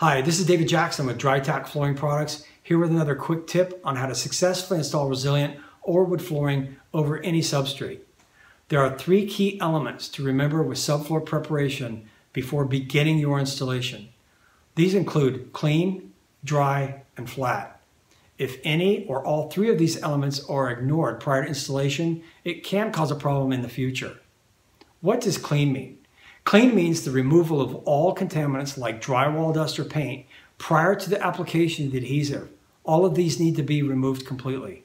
Hi, this is David Jackson with DriTac Flooring Products, here with another quick tip on how to successfully install resilient or wood flooring over any substrate. There are three key elements to remember with subfloor preparation before beginning your installation. These include clean, dry, and flat. If any or all three of these elements are ignored prior to installation, it can cause a problem in the future. What does clean mean? Clean means the removal of all contaminants like drywall dust or paint prior to the application of the adhesive. All of these need to be removed completely.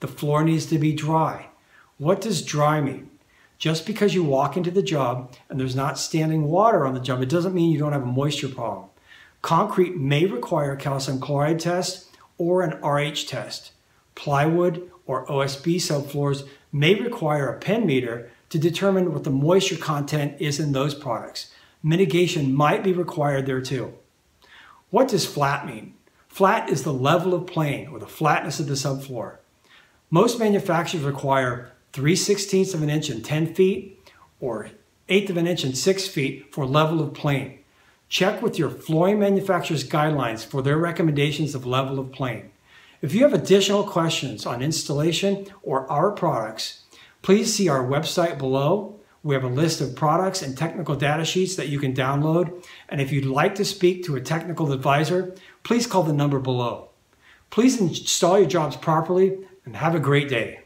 The floor needs to be dry. What does dry mean? Just because you walk into the job and there's not standing water on the job, it doesn't mean you don't have a moisture problem. Concrete may require a calcium chloride test or an RH test. Plywood or OSB subfloors may require a pen meter to determine what the moisture content is in those products. Mitigation might be required there too. What does flat mean? Flat is the level of plane or the flatness of the subfloor. Most manufacturers require 3 16ths of an inch and 10 feet or eighth of an inch and 6 feet for level of plane. Check with your flooring manufacturer's guidelines for their recommendations of level of plane. If you have additional questions on installation or our products, please see our website below. We have a list of products and technical data sheets that you can download. And if you'd like to speak to a technical advisor, please call the number below. Please install your jobs properly and have a great day.